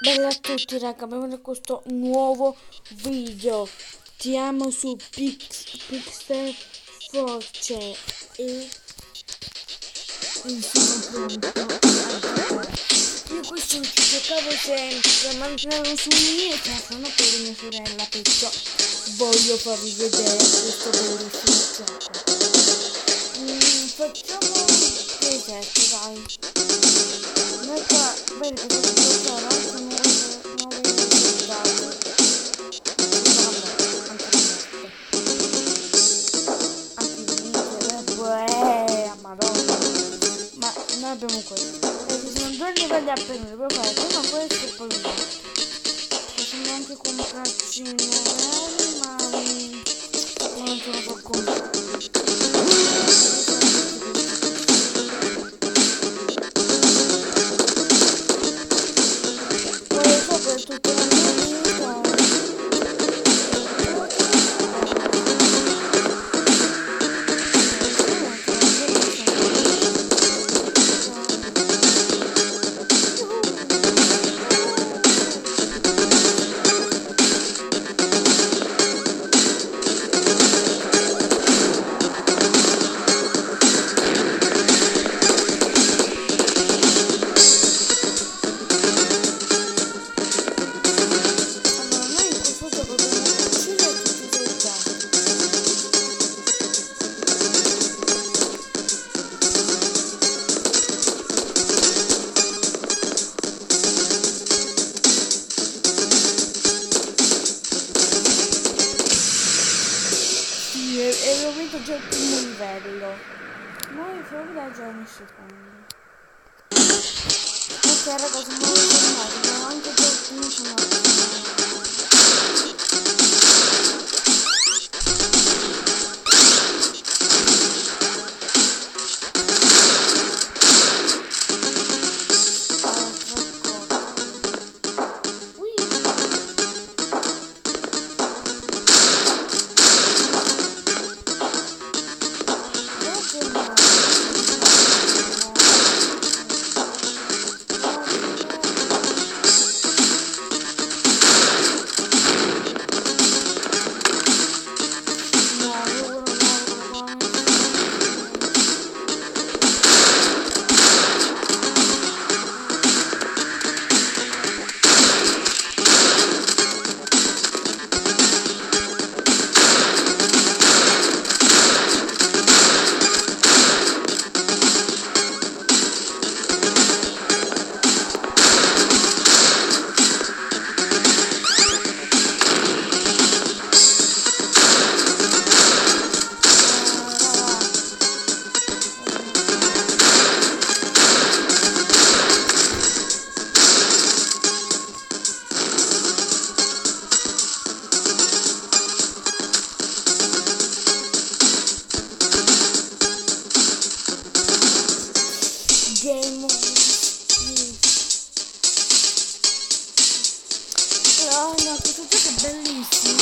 Bella a tutti raga, benvenuti in questo nuovo video. Ti amo su Pix, Pixel Force E sono pronto Io questo ci giocavo sempre Ma non su mio telefono per mia sorella Perciò voglio farvi vedere questo bellissimo gioco mm, Facciamo che eserciti dai Noi qua, vedi cosa giocare sono abbiamo questo. E ci sono due livelli a prendere, puoi fare prima questo e poi l'altro. Possiamo anche comprarci nuovi, ma e già il primo livello. Noi fuori già ogni secondo. Ok ragazzi, non lo abbiamo anche già il primo un altro soggetto bellissimo.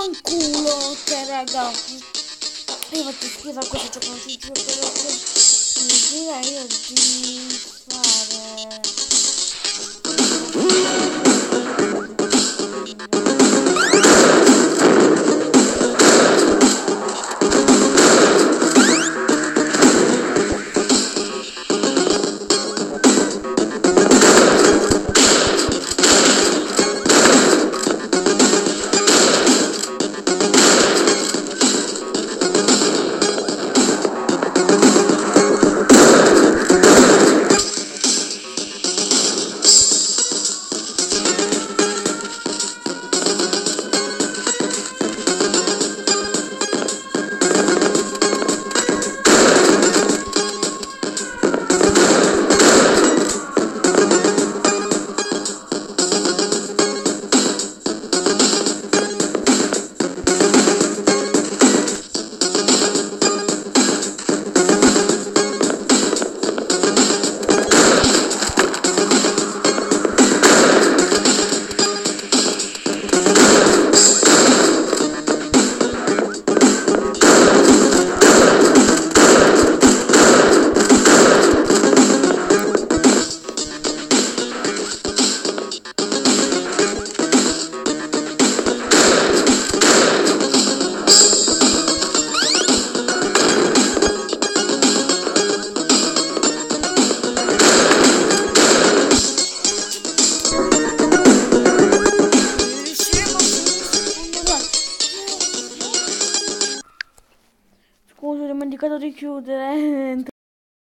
Vaffanculo, cioè raga. Io faccio schifo a questo gioco, non ci giuro, però... Mi gira io di... chiudere